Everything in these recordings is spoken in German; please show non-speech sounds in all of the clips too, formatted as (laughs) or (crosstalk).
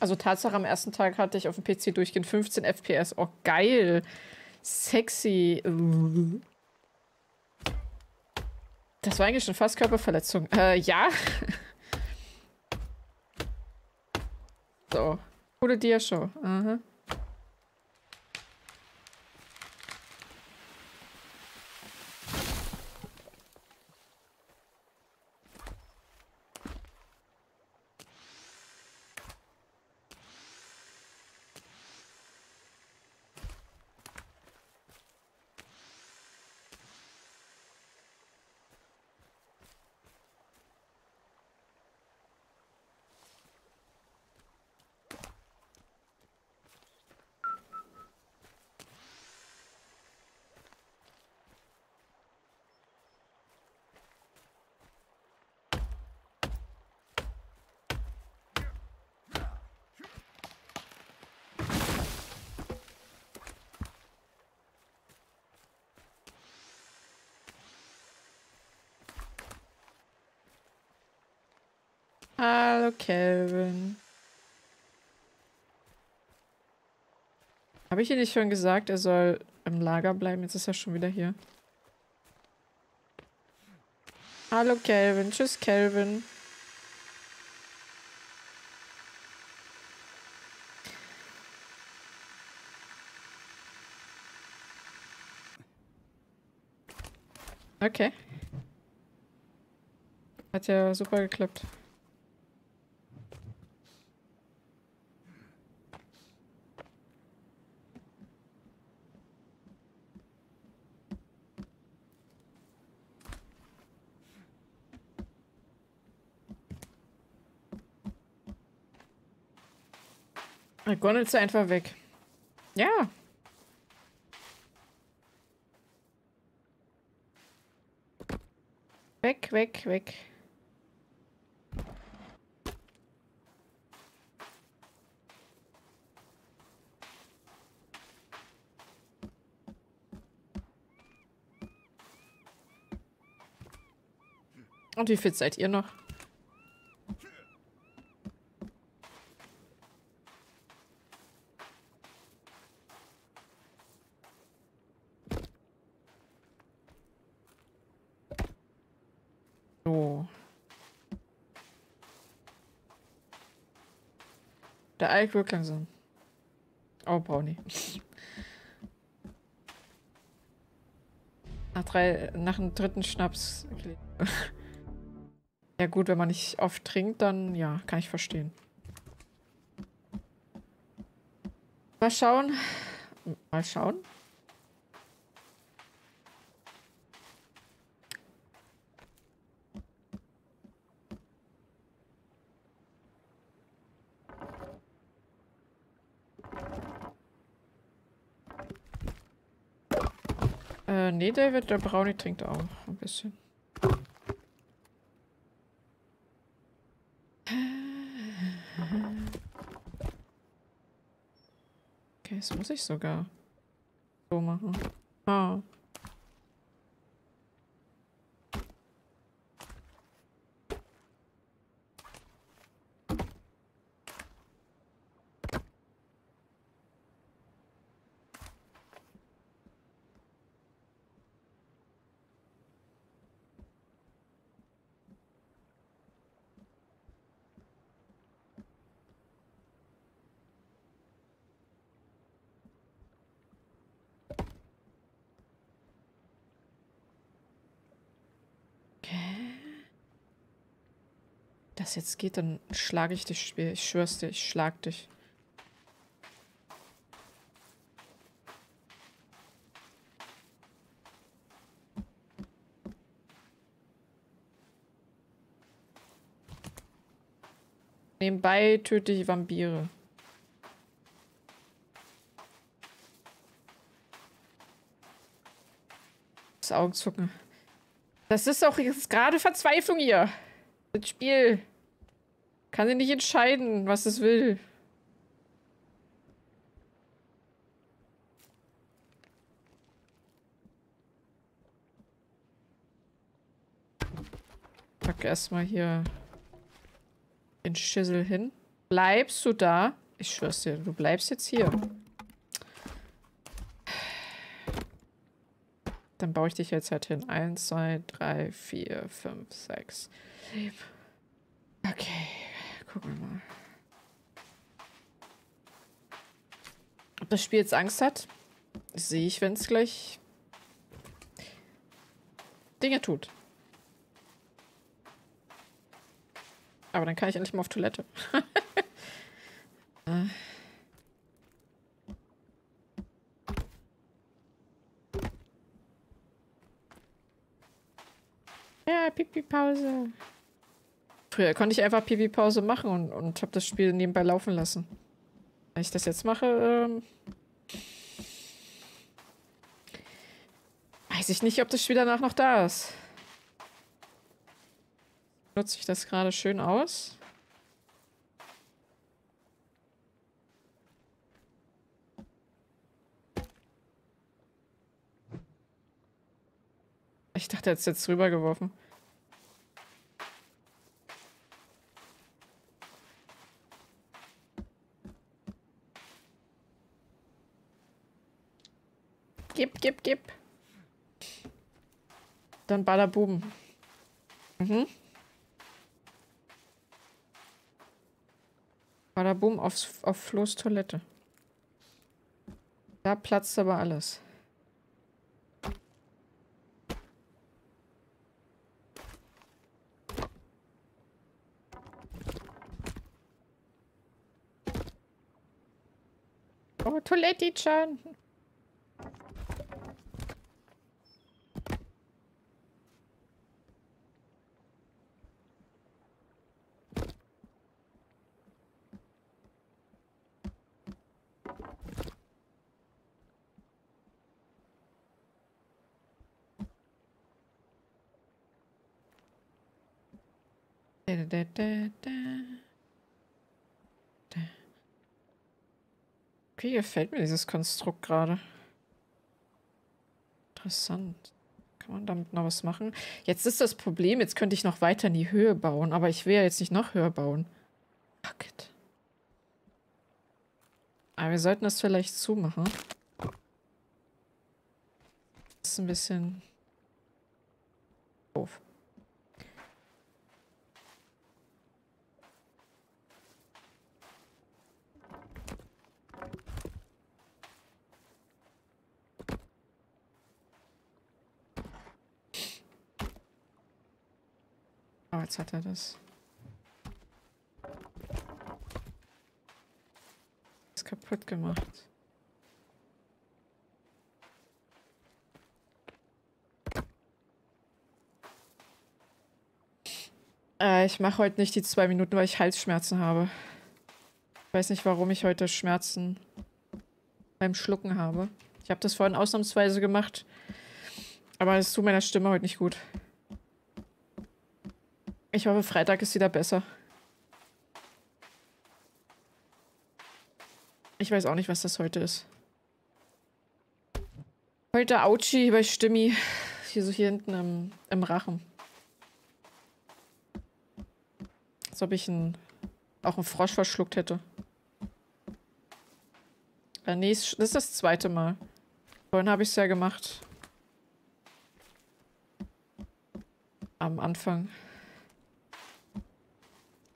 Also Tatsache, am ersten Tag hatte ich auf dem PC durchgehend 15 FPS. Oh, geil. Sexy. Das war eigentlich schon fast Körperverletzung. Äh, ja. (laughs) so. Coole Dia-Show. Aha. Hallo, Kelvin. Habe ich dir nicht schon gesagt, er soll im Lager bleiben? Jetzt ist er schon wieder hier. Hallo, Kelvin. Tschüss, Kelvin. Okay. Hat ja super geklappt. McDonalds einfach weg. Ja. Weg, weg, weg. Und wie fit seid ihr noch? Der Alk wirkt langsam. Oh, Brownie. Nach drei, nach dem dritten Schnaps. ja gut, wenn man nicht oft trinkt, dann ja, kann ich verstehen. Mal schauen. Mal schauen. Äh, nee, David, der Brownie trinkt auch ein bisschen. Okay, das muss ich sogar so machen. Ah. Das jetzt geht, dann schlage ich dich schwer. Ich schwör's dir, ich schlag dich. Nebenbei töte ich Vampire. Das Augenzucken. Das ist auch jetzt gerade Verzweiflung hier. Das Spiel. Kann sie nicht entscheiden, was es will. Pack erstmal hier den Schissel hin. Bleibst du da? Ich schwör's dir, du bleibst jetzt hier. Dann baue ich dich jetzt halt hin. Eins, zwei, drei, vier, fünf, sechs, sieben. Okay, gucken wir mal. Ob das Spiel jetzt Angst hat, sehe ich, wenn es gleich Dinge tut. Aber dann kann ich endlich mal auf Toilette. (laughs) äh. Ja, Pipi-Pause. Früher konnte ich einfach Pipi-Pause machen und, und habe das Spiel nebenbei laufen lassen. Wenn ich das jetzt mache, ähm, weiß ich nicht, ob das Spiel danach noch da ist. Nutze ich das gerade schön aus? Ich dachte, er hat es jetzt rübergeworfen. Gib, gib. Dann Badabum. Mhm. Badabum aufs, auf Flo's Toilette. Da platzt aber alles. Oh, Toilettchen. Da, da, da. Okay, gefällt mir dieses Konstrukt gerade. Interessant. Kann man damit noch was machen? Jetzt ist das Problem, jetzt könnte ich noch weiter in die Höhe bauen, aber ich will ja jetzt nicht noch höher bauen. Fuck it. Aber wir sollten das vielleicht zumachen. Das ist ein bisschen doof. Oh, jetzt hat er das. Ist kaputt gemacht. Äh, ich mache heute nicht die zwei Minuten, weil ich Halsschmerzen habe. Ich weiß nicht, warum ich heute Schmerzen beim Schlucken habe. Ich habe das vorhin ausnahmsweise gemacht. Aber es tut meiner Stimme heute nicht gut. Ich hoffe, Freitag ist wieder besser. Ich weiß auch nicht, was das heute ist. Heute Auchi bei Stimmi. Hier so hier hinten im, im Rachen. Als ob ich einen, auch einen Frosch verschluckt hätte. Äh, nee, das ist das zweite Mal. Vorhin habe ich es ja gemacht. Am Anfang.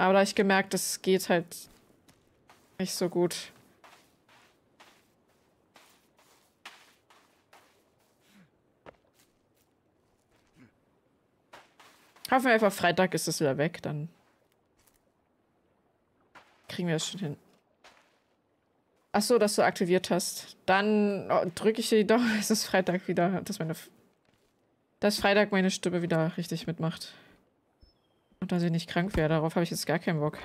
Aber da habe ich gemerkt, das geht halt nicht so gut. Hoffen wir einfach, Freitag ist es wieder weg, dann kriegen wir es schon hin. Ach so, dass du aktiviert hast. Dann oh, drücke ich dir doch, (laughs) es ist Freitag wieder, dass meine, dass Freitag meine Stimme wieder richtig mitmacht. Und dass ich nicht krank wäre, darauf habe ich jetzt gar keinen Bock.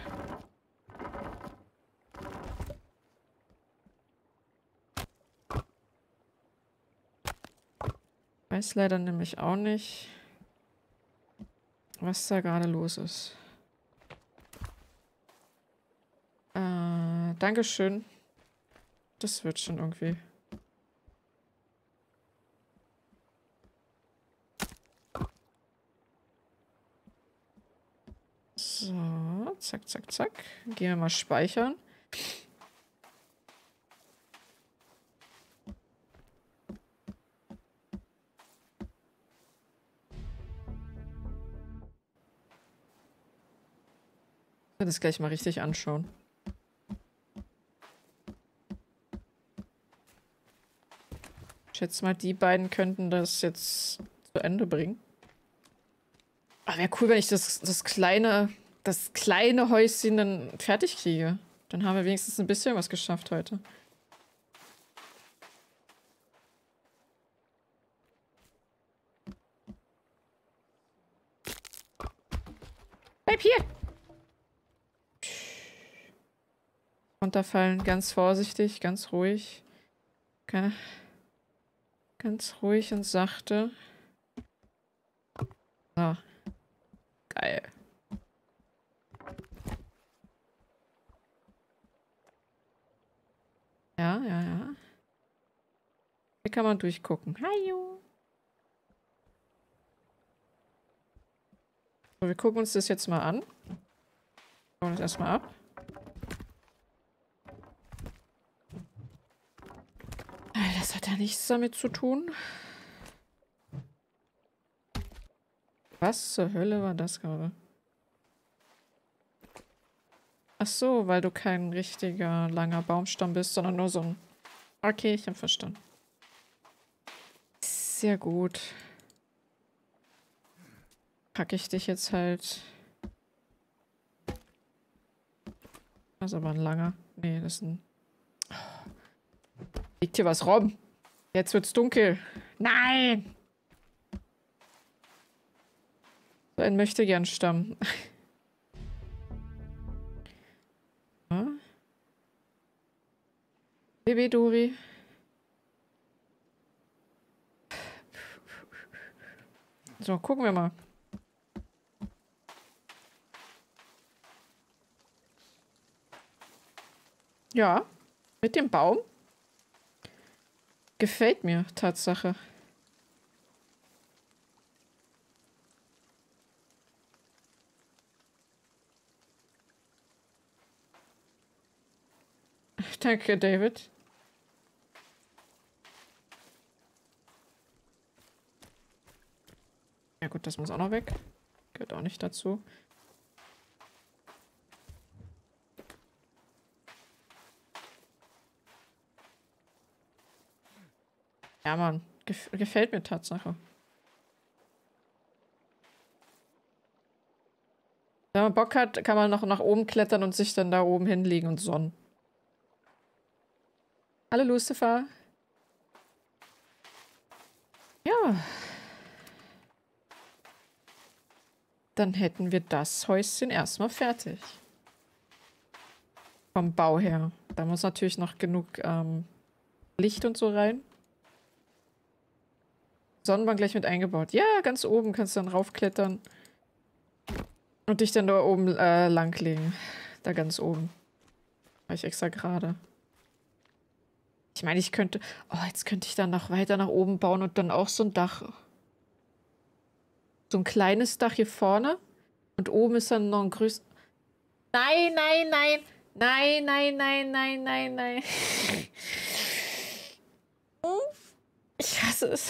Weiß leider nämlich auch nicht, was da gerade los ist. Äh, Dankeschön. Das wird schon irgendwie. So. Zack, zack, zack. Gehen wir mal speichern. Ich werde das gleich mal richtig anschauen. Ich schätze mal, die beiden könnten das jetzt zu Ende bringen. Aber wäre cool, wenn ich das, das kleine, das kleine Häuschen dann fertig kriege. Dann haben wir wenigstens ein bisschen was geschafft heute. Bleib hier! Runterfallen, ganz vorsichtig, ganz ruhig. Keine... Ganz ruhig und sachte. So. Geil. Ja, ja, ja. Hier kann man durchgucken. Hallo. So, wir gucken uns das jetzt mal an. Schauen uns erstmal ab. Das hat ja nichts damit zu tun. Was zur Hölle war das gerade? Ach so, weil du kein richtiger langer Baumstamm bist, sondern nur so ein... Okay, ich habe verstanden. Sehr gut. Packe ich dich jetzt halt... Das ist aber ein langer. Nee, das ist ein... Liegt hier was rum? Jetzt wird's dunkel. Nein! So ein möchte gern Stamm. hm? (laughs) Baby Dori. So, gucken wir mal. Ja, mit dem Baum Gefällt mir, Tatsache. Danke, David. Gut, das muss auch noch weg. Gehört auch nicht dazu. Ja, Mann. Gef gefällt mir Tatsache. Wenn man Bock hat, kann man noch nach oben klettern und sich dann da oben hinlegen und sonnen. Hallo Lucifer. Ja. Dann hätten wir das Häuschen erstmal fertig. Vom Bau her. Da muss natürlich noch genug ähm, Licht und so rein. Sonnenbank gleich mit eingebaut. Ja, ganz oben kannst du dann raufklettern. Und dich dann da oben äh, langlegen. Da ganz oben. War ich extra gerade. Ich meine, ich könnte... Oh, jetzt könnte ich dann noch weiter nach oben bauen und dann auch so ein Dach. So ein kleines Dach hier vorne. Und oben ist dann noch ein größeres... Nein, nein, nein. Nein, nein, nein, nein, nein, nein. (laughs) Ich hasse es.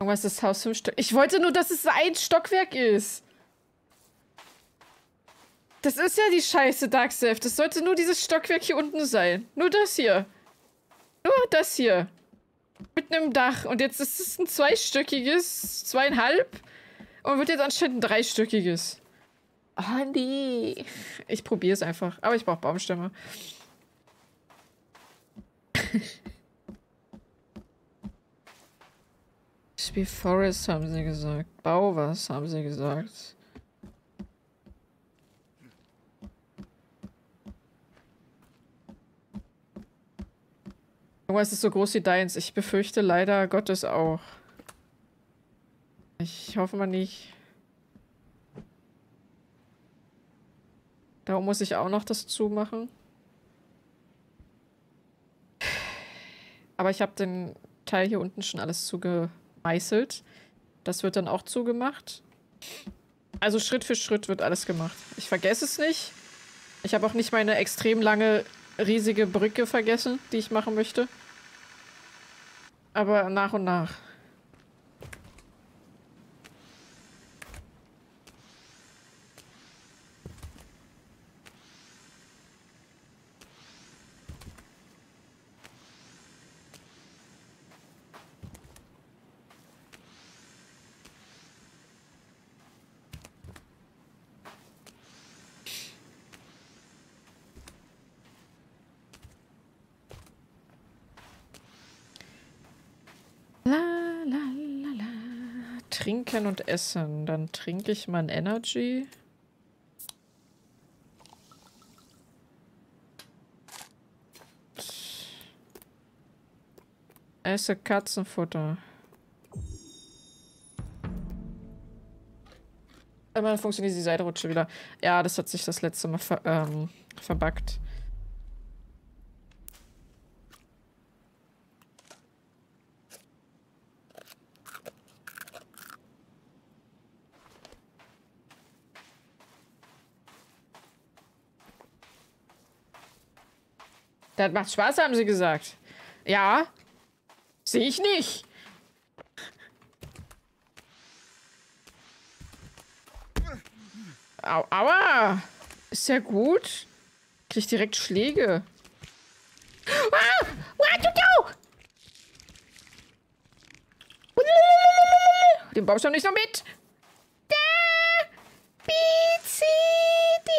Irgendwas ist das Haus fünf Stock. Ich wollte nur, dass es ein Stockwerk ist. Das ist ja die Scheiße, Darkself. Das sollte nur dieses Stockwerk hier unten sein. Nur das hier. Nur das hier. Mit einem Dach. Und jetzt ist es ein zweistöckiges, zweieinhalb. Und wird jetzt anscheinend ein dreistöckiges. Oh nee. Ich probiere es einfach. Aber ich brauche Baumstämme. (laughs) Spiel Forest haben sie gesagt. Bau was haben sie gesagt. Irgendwas ist so groß wie deins. Ich befürchte leider Gottes auch. Ich hoffe mal nicht. Darum muss ich auch noch das zumachen. Aber ich habe den Teil hier unten schon alles zugemeißelt. Das wird dann auch zugemacht. Also Schritt für Schritt wird alles gemacht. Ich vergesse es nicht. Ich habe auch nicht meine extrem lange, riesige Brücke vergessen, die ich machen möchte. Aber nach und nach. Trinken und Essen. Dann trinke ich mein Energy. Esse Katzenfutter. Immer funktioniert die Seiterutsche wieder. Ja, das hat sich das letzte Mal ver ähm, verbuggt. Das macht Spaß, haben sie gesagt. Ja. Sehe ich nicht. Au aua. Ist ja gut. Krieg direkt Schläge. Ah! What you do? Den baust du nicht noch mit. Da! B, C, D.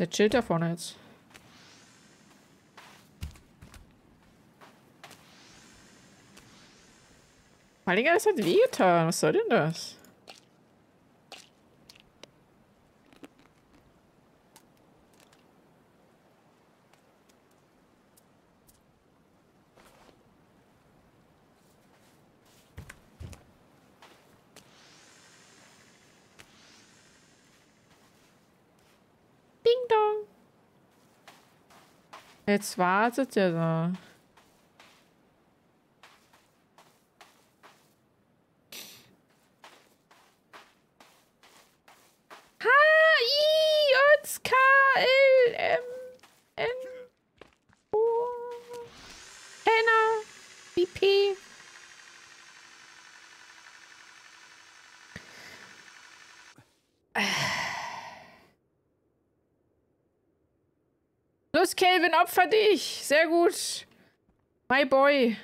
Der chillt da vorne jetzt. Heiliger, das hat wehgetan. Was soll denn das? Jetzt wartet er da. Kelvin, opfer dich. Sehr gut. My boy.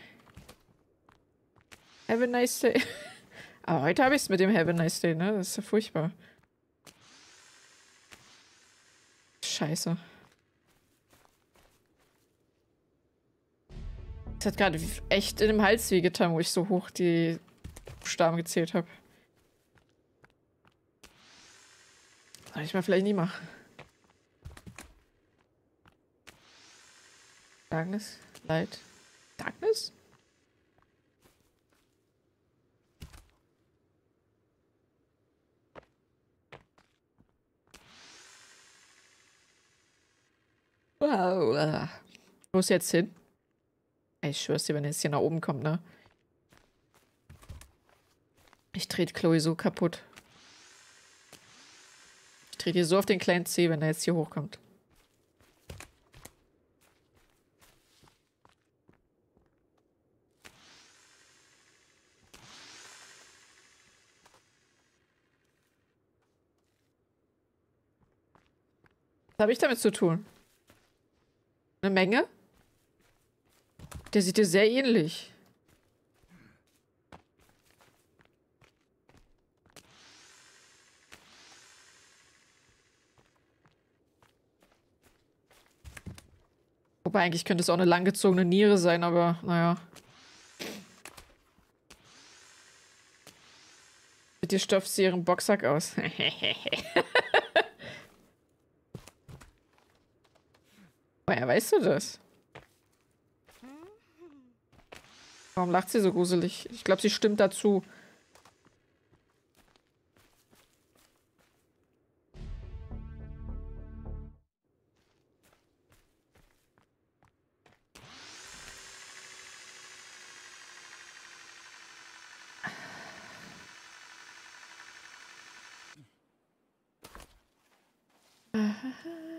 Have a nice day. (laughs) Aber heute habe ich es mit dem Have a nice day, ne? Das ist ja furchtbar. Scheiße. Das hat gerade echt in dem Hals wehgetan, wo ich so hoch die Buchstaben gezählt habe. Soll ich mal vielleicht nie machen. Darkness? Light? Darkness? Wow. Wo ist jetzt hin? Ich schwör's dir, wenn er jetzt hier nach oben kommt, ne? Ich trete Chloe so kaputt. Ich trete ihr so auf den kleinen C, wenn er jetzt hier hochkommt. Was habe ich damit zu tun? Eine Menge? Der sieht dir sehr ähnlich. Wobei eigentlich könnte es auch eine langgezogene Niere sein, aber naja. Sieht dir stopft sie ihren Boxsack aus. (laughs) Woher weißt du das? Warum lacht sie so gruselig? Ich glaube, sie stimmt dazu. (laughs)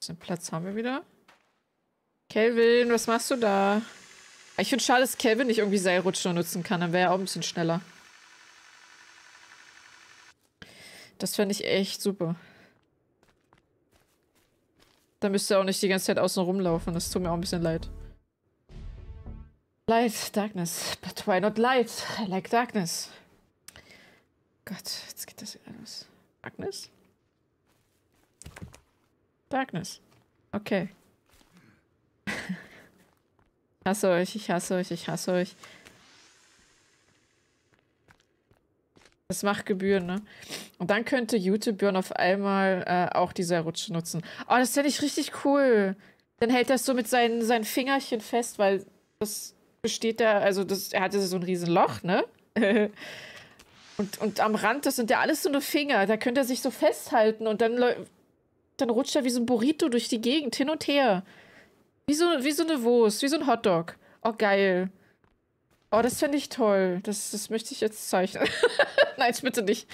Bisschen Platz haben wir wieder. Kelvin, was machst du da? Ich finde schade, dass Kelvin nicht irgendwie Seilrutscher nutzen kann. Dann wäre er auch ein bisschen schneller. Das fände ich echt super. Da müsste er auch nicht die ganze Zeit außen rumlaufen. Das tut mir auch ein bisschen leid. Light, Darkness. But why not light? I like darkness. Gott, jetzt geht das wieder los. Darkness? Darkness. Okay. ich (laughs) hasse euch, ich hasse euch, ich hasse euch. Das macht Gebühren, ne? Und dann könnte YouTube auf einmal äh, auch diese Rutsche nutzen. Oh, das fände ich richtig cool. Dann hält das so mit seinen, seinen Fingerchen fest, weil das besteht da, also das, er hatte so ein riesen Loch, ne? (laughs) und, und am Rand, das sind ja alles so eine Finger. Da könnte er sich so festhalten und dann dann rutscht er wie so ein Burrito durch die Gegend hin und her. Wie so, wie so eine Wurst, wie so ein Hotdog. Oh, geil. Oh, das fände ich toll. Das, das möchte ich jetzt zeichnen. (laughs) Nein, bitte nicht.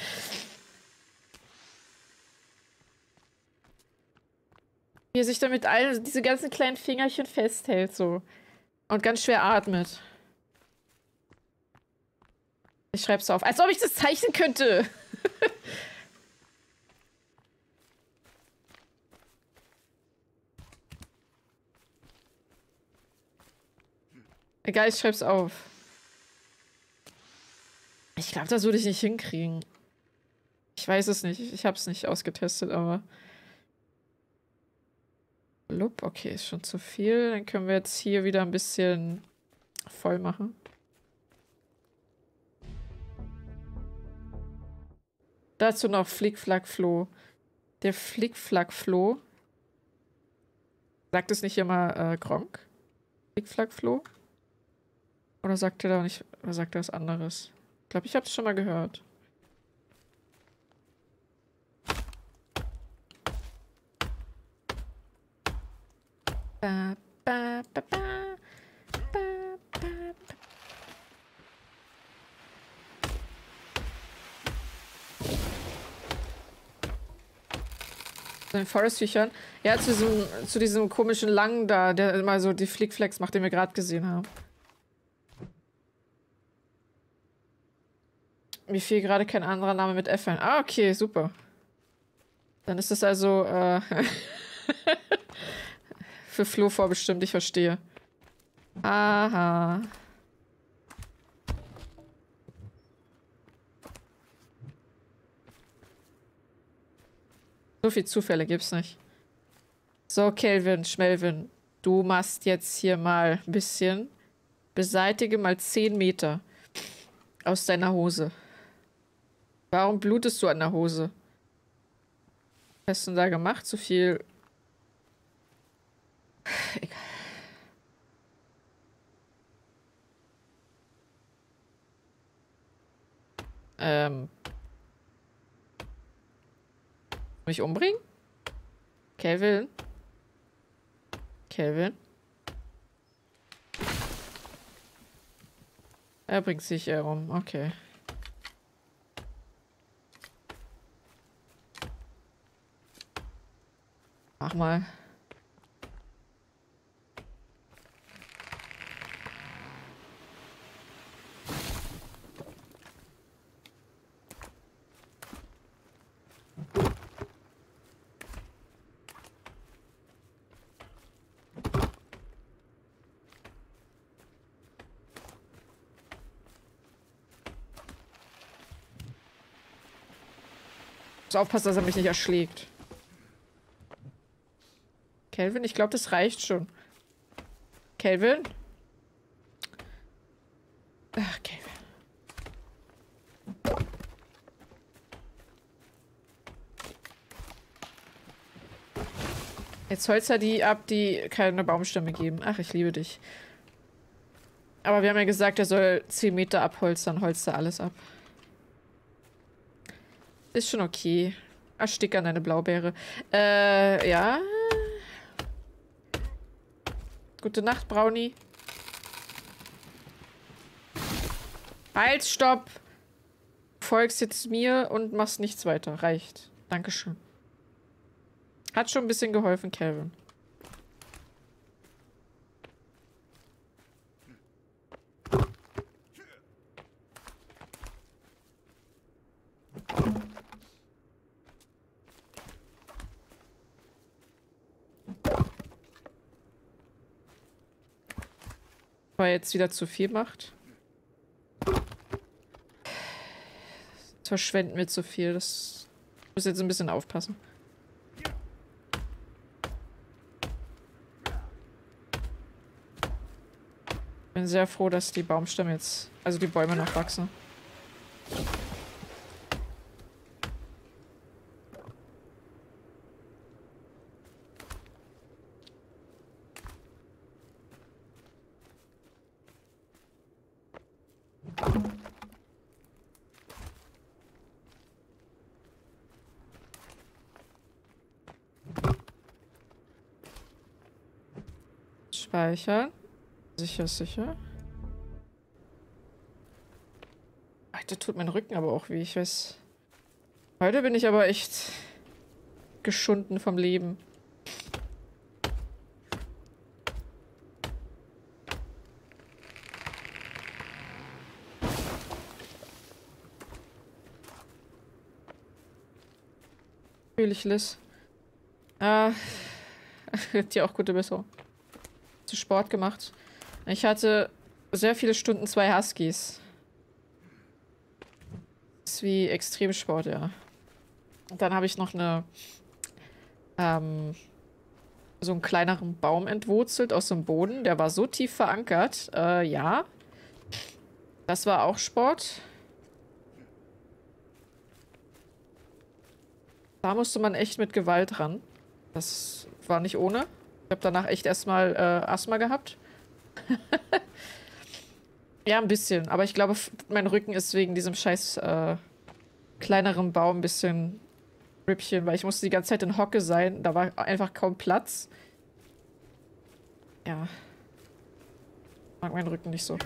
Wie er sich damit all diese ganzen kleinen Fingerchen festhält, so. Und ganz schwer atmet. Ich schreib's auf. Als ob ich das zeichnen könnte. (laughs) Egal, ich schreib's auf. Ich glaube, das würde ich nicht hinkriegen. Ich weiß es nicht. Ich habe es nicht ausgetestet, aber... Lup, okay, ist schon zu viel. Dann können wir jetzt hier wieder ein bisschen voll machen. Dazu noch Flickflack-Floh. Der Flickflack-Floh. Sagt es nicht immer äh, Gronk? Flickflack-Floh? Oder sagt er da nicht, oder sagt er was anderes? Ich glaube, ich habe es schon mal gehört. Ba, ba, ba, ba. den Forest-Viechern. Ja, zu diesem, zu diesem komischen Langen da, der immer so die Flickflecks macht, den wir gerade gesehen haben. Mir fiel gerade kein anderer Name mit F ein. Ah, okay, super. Dann ist das also äh, (laughs) für Flo vorbestimmt, ich verstehe. Aha. So viel Zufälle gibt's nicht. So, Kelvin, Schmelvin, du machst jetzt hier mal ein bisschen. Beseitige mal 10 Meter aus deiner Hose. Warum blutest du an der Hose? Was hast du denn da gemacht? Zu viel. (sighs) Egal. Ähm. Mich umbringen? Kevin? Kevin? Er bringt sich herum, okay. Mach mal. Aufpassen, dass er mich nicht erschlägt. Kelvin, ich glaube, das reicht schon. Kelvin? Ach, Kelvin. Jetzt holst er die ab, die keine Baumstämme geben. Ach, ich liebe dich. Aber wir haben ja gesagt, er soll 10 Meter abholzern, holzt er alles ab. Ist schon okay. Erstick an deine Blaubeere. Äh, ja. Gute Nacht, Brownie. Halt, stopp! Folgst jetzt mir und machst nichts weiter. Reicht. Dankeschön. Hat schon ein bisschen geholfen, Calvin. Weil jetzt wieder zu viel macht. Jetzt verschwenden wir zu viel. Das muss jetzt ein bisschen aufpassen. Bin sehr froh, dass die Baumstämme jetzt, also die Bäume noch wachsen. Speichern. Sicher, sicher. Alter, tut mein Rücken aber auch weh, ich weiß. Heute bin ich aber echt geschunden vom Leben. Natürlich, Liz. Ah, (laughs) dir auch gute Besserung. Zu Sport gemacht. Ich hatte sehr viele Stunden zwei Huskies. Das ist wie Extremsport, ja. Und dann habe ich noch eine ähm, so einen kleineren Baum entwurzelt aus dem Boden. Der war so tief verankert. Äh, ja. Das war auch Sport. Da musste man echt mit Gewalt ran. Das war nicht ohne. Ich habe danach echt erstmal äh, Asthma gehabt. (laughs) ja, ein bisschen. Aber ich glaube, mein Rücken ist wegen diesem scheiß äh, kleineren Baum ein bisschen Rippchen, weil ich musste die ganze Zeit in Hocke sein. Da war einfach kaum Platz. Ja. Mag meinen Rücken nicht so.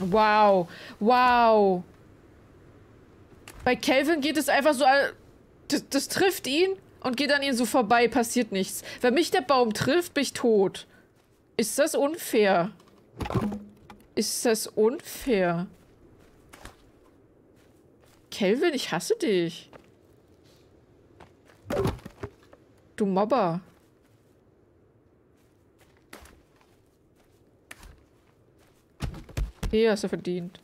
Wow. Wow. Bei Kelvin geht es einfach so, das, das, trifft ihn und geht an ihn so vorbei, passiert nichts. Wenn mich der Baum trifft, bin ich tot. Ist das unfair? Ist das unfair? Kelvin, ich hasse dich. Du Mobber. Hier hast du verdient.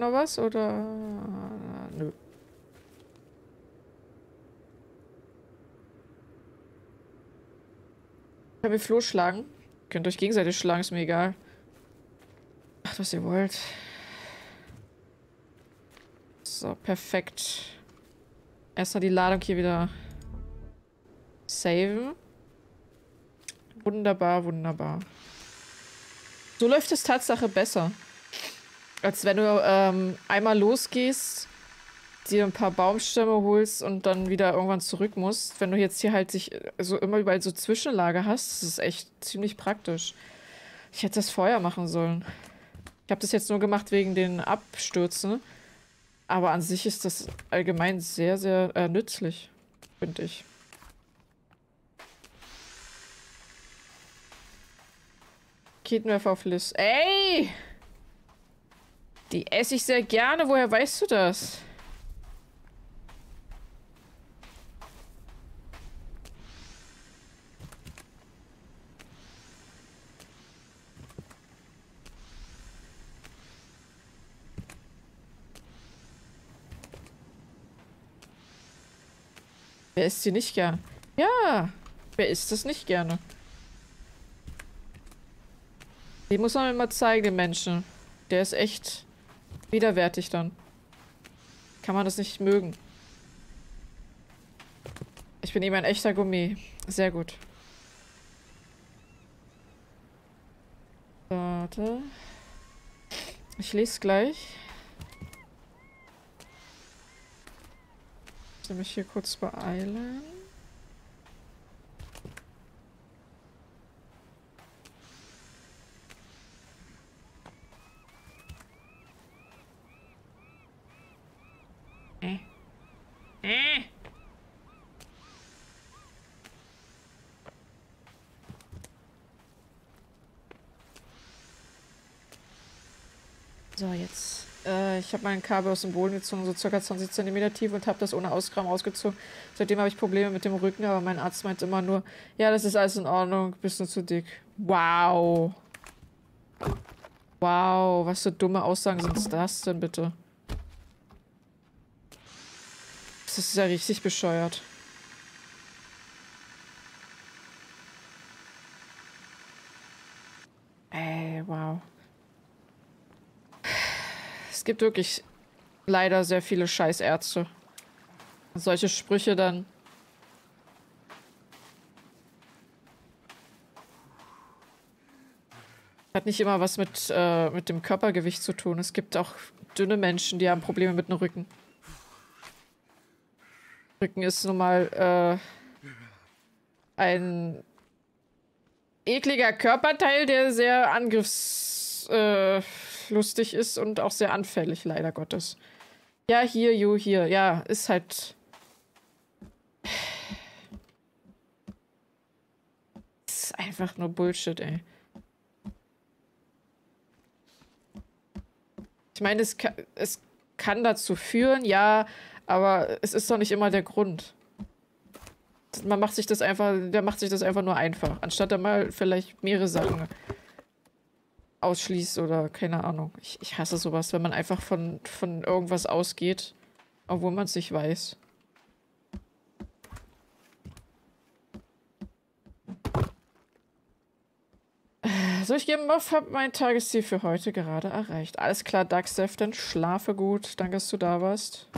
Noch was oder nö? Können wir Floh schlagen? Könnt euch gegenseitig schlagen, ist mir egal. Macht, was ihr wollt. So, perfekt. Erstmal die Ladung hier wieder saven. Wunderbar, wunderbar. So läuft es Tatsache besser. Als wenn du ähm, einmal losgehst, dir ein paar Baumstämme holst und dann wieder irgendwann zurück musst. Wenn du jetzt hier halt sich äh, so immer überall so Zwischenlager hast, das ist echt ziemlich praktisch. Ich hätte das vorher machen sollen. Ich habe das jetzt nur gemacht wegen den Abstürzen. Aber an sich ist das allgemein sehr, sehr äh, nützlich, finde ich. Raketenwerfer auf Liz. Ey! Die esse ich sehr gerne. Woher weißt du das? Wer isst sie nicht gern? Ja, wer isst es nicht gerne? Die muss man immer zeigen, den Menschen. Der ist echt widerwärtig dann. Kann man das nicht mögen. Ich bin eben ein echter Gourmet. Sehr gut. Warte. Ich lese gleich. Ich muss mich hier kurz beeilen. So, jetzt. Äh, ich habe mein Kabel aus dem Boden gezogen, so circa 20 cm tief und habe das ohne Auskram ausgezogen. Seitdem habe ich Probleme mit dem Rücken, aber mein Arzt meint immer nur, ja, das ist alles in Ordnung, bist nur zu dick. Wow. Wow, was für dumme Aussagen sind das denn bitte? Das ist ja richtig bescheuert. Ey, wow. Es gibt wirklich leider sehr viele Scheißärzte. Solche Sprüche dann. Hat nicht immer was mit, äh, mit dem Körpergewicht zu tun. Es gibt auch dünne Menschen, die haben Probleme mit dem Rücken. Rücken ist nun mal äh, ein ekliger Körperteil, der sehr angriffs... Äh, ist und auch sehr anfällig, leider Gottes. Ja, hier, you, hier. Ja, ist halt... ist einfach nur Bullshit, ey. Ich meine, es es kann dazu führen, ja, aber es ist doch nicht immer der Grund. Man macht sich das einfach, der macht sich das einfach nur einfach, anstatt da mal vielleicht mehrere Sachen ausschließt oder keine Ahnung. Ich, ich hasse sowas, wenn man einfach von, von irgendwas ausgeht, obwohl man es nicht weiß. So, ich gebe auf, habe mein Tagesziel für heute gerade erreicht. Alles klar, Dagstef, dann schlafe gut. Danke, dass du da warst.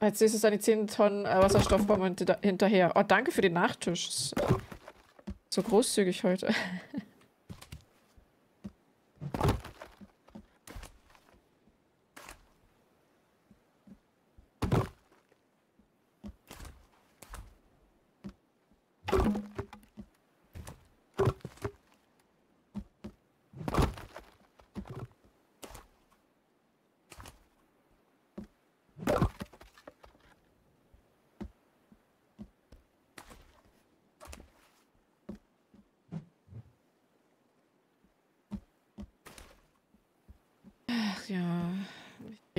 Als nächstes die 10 Tonnen äh, Wasserstoffbombe hinterher. Oh, danke für den Nachtisch. So großzügig heute. (laughs)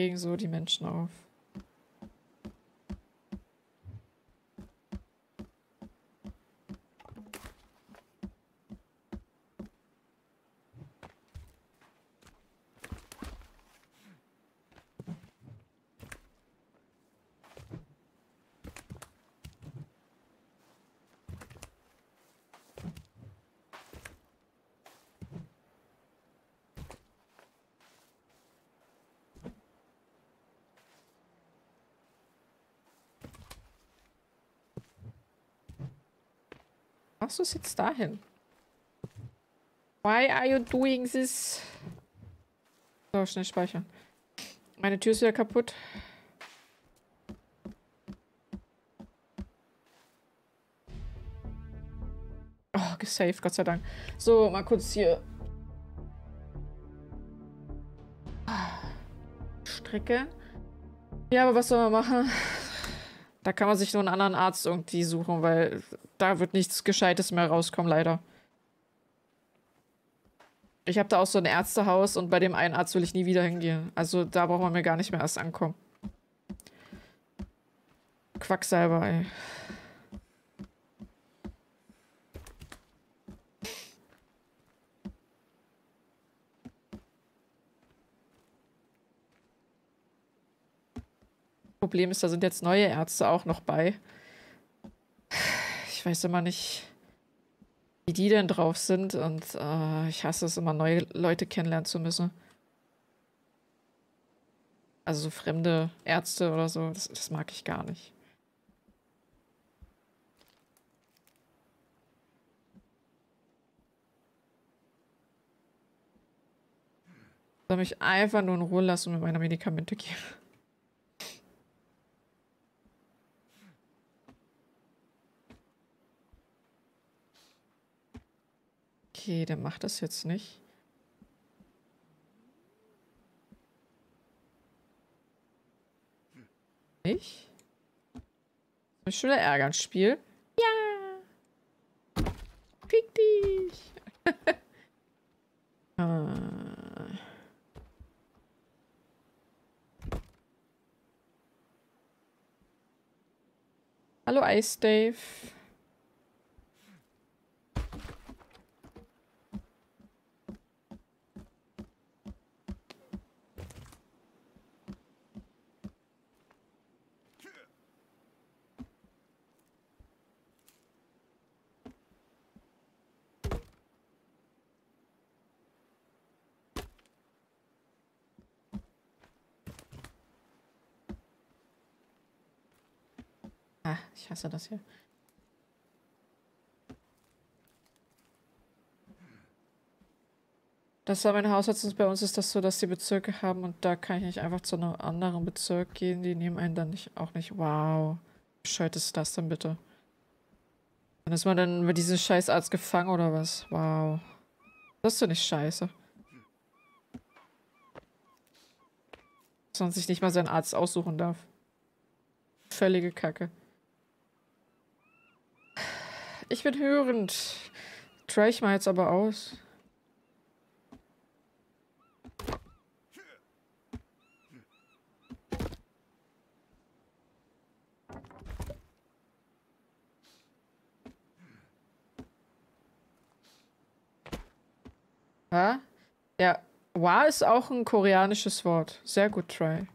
regen so die Menschen auf. Machst du es jetzt dahin? Why are you doing this? So, schnell speichern. Meine Tür ist wieder kaputt. Oh, gesaved, Gott sei Dank. So, mal kurz hier. Strecke. Ja, aber was soll man machen? Da kann man sich nur einen anderen Arzt irgendwie suchen, weil da wird nichts Gescheites mehr rauskommen, leider. Ich habe da auch so ein Ärztehaus und bei dem einen Arzt will ich nie wieder hingehen. Also da braucht man mir gar nicht mehr erst ankommen. Quacksalber, ey. Problem ist, da sind jetzt neue Ärzte auch noch bei. Ich weiß immer nicht, wie die denn drauf sind und äh, ich hasse es immer, neue Leute kennenlernen zu müssen. Also so fremde Ärzte oder so, das, das mag ich gar nicht. soll mich einfach nur in Ruhe lassen und mir meine Medikamente geben. Okay, der macht das jetzt nicht. Nicht? Mich schon wieder ärgern, Spiel. Ja! Fick dich! (laughs) ah. Hallo Ice Dave. Ah, ich hasse das hier. Das war mein Hausarzt und bei uns ist das so, dass die Bezirke haben und da kann ich nicht einfach zu einem anderen Bezirk gehen. Die nehmen einen dann nicht, auch nicht. Wow. Wie bescheuert ist das denn bitte? Dann ist man dann mit diesem Scheißarzt gefangen oder was? Wow. Das ist doch nicht scheiße. Dass man sich nicht mal seinen Arzt aussuchen darf. Völlige Kacke. Ich bin hörend. Try ich mal jetzt aber aus. Ja? Wa ist auch ein koreanisches Wort. Sehr gut, Try.